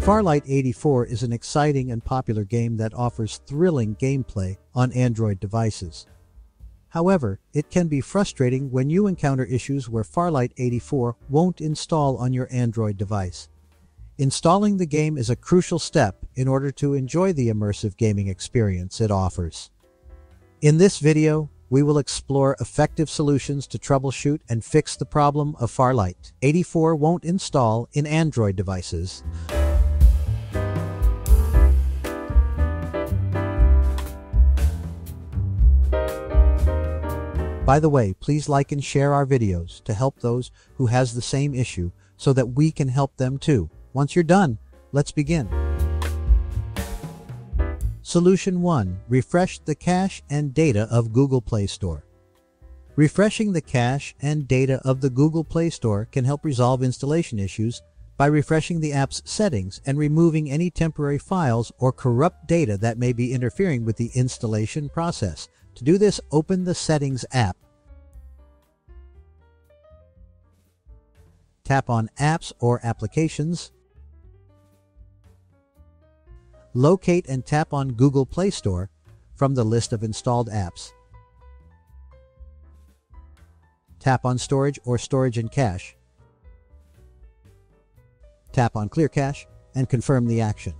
Farlight 84 is an exciting and popular game that offers thrilling gameplay on Android devices. However, it can be frustrating when you encounter issues where Farlight 84 won't install on your Android device. Installing the game is a crucial step in order to enjoy the immersive gaming experience it offers. In this video, we will explore effective solutions to troubleshoot and fix the problem of Farlight 84 won't install in Android devices. By the way, please like and share our videos to help those who has the same issue so that we can help them too. Once you're done, let's begin. Solution 1. Refresh the cache and data of Google Play Store. Refreshing the cache and data of the Google Play Store can help resolve installation issues by refreshing the app's settings and removing any temporary files or corrupt data that may be interfering with the installation process. To do this, open the Settings app. Tap on Apps or Applications. Locate and tap on Google Play Store from the list of installed apps. Tap on Storage or Storage and Cache. Tap on Clear Cache and confirm the action.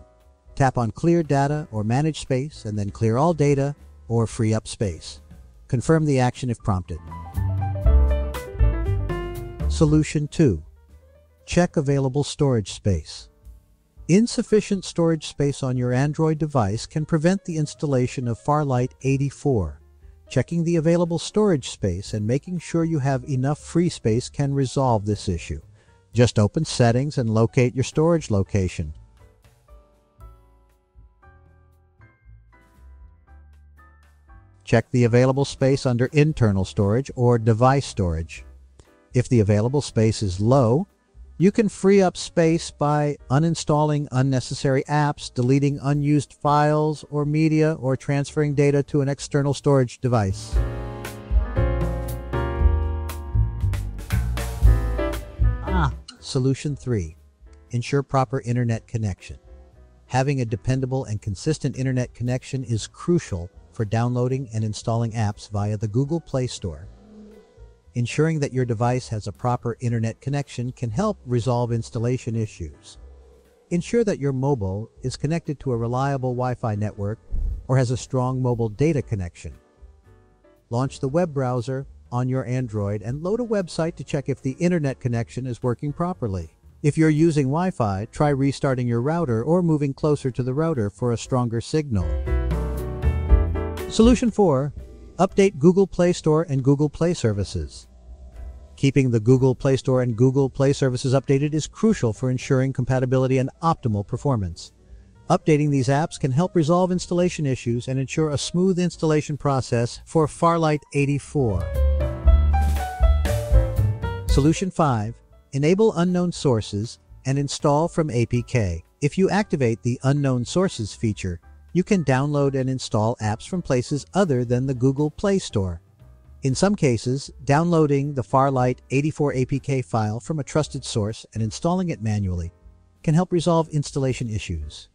Tap on Clear Data or Manage Space and then clear all data or free up space. Confirm the action if prompted. Solution 2. Check available storage space. Insufficient storage space on your Android device can prevent the installation of Farlight 84. Checking the available storage space and making sure you have enough free space can resolve this issue. Just open Settings and locate your storage location. Check the available space under internal storage or device storage. If the available space is low, you can free up space by uninstalling unnecessary apps, deleting unused files or media, or transferring data to an external storage device. Ah, Solution 3. Ensure proper internet connection. Having a dependable and consistent internet connection is crucial for downloading and installing apps via the Google Play Store. Ensuring that your device has a proper internet connection can help resolve installation issues. Ensure that your mobile is connected to a reliable Wi-Fi network or has a strong mobile data connection. Launch the web browser on your Android and load a website to check if the internet connection is working properly. If you're using Wi-Fi, try restarting your router or moving closer to the router for a stronger signal. Solution 4. Update Google Play Store and Google Play Services. Keeping the Google Play Store and Google Play Services updated is crucial for ensuring compatibility and optimal performance. Updating these apps can help resolve installation issues and ensure a smooth installation process for Farlight 84. Solution 5. Enable unknown sources and install from APK. If you activate the Unknown Sources feature, you can download and install apps from places other than the Google Play Store. In some cases, downloading the Farlight 84 APK file from a trusted source and installing it manually can help resolve installation issues.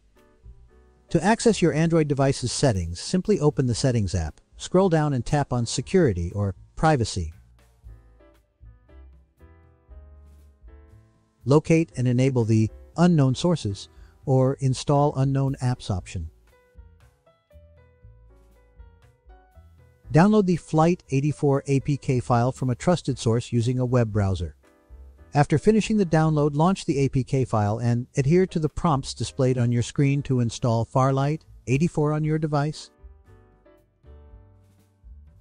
To access your Android device's settings, simply open the Settings app, scroll down and tap on Security or Privacy. Locate and enable the Unknown Sources or Install Unknown Apps option. Download the Farlight 84 APK file from a trusted source using a web browser. After finishing the download, launch the APK file and adhere to the prompts displayed on your screen to install Farlight 84 on your device.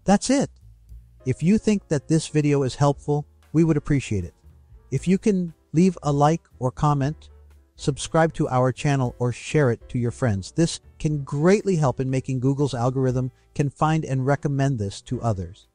That's it. If you think that this video is helpful, we would appreciate it. If you can leave a like or comment, subscribe to our channel, or share it to your friends. This can greatly help in making Google's algorithm can find and recommend this to others.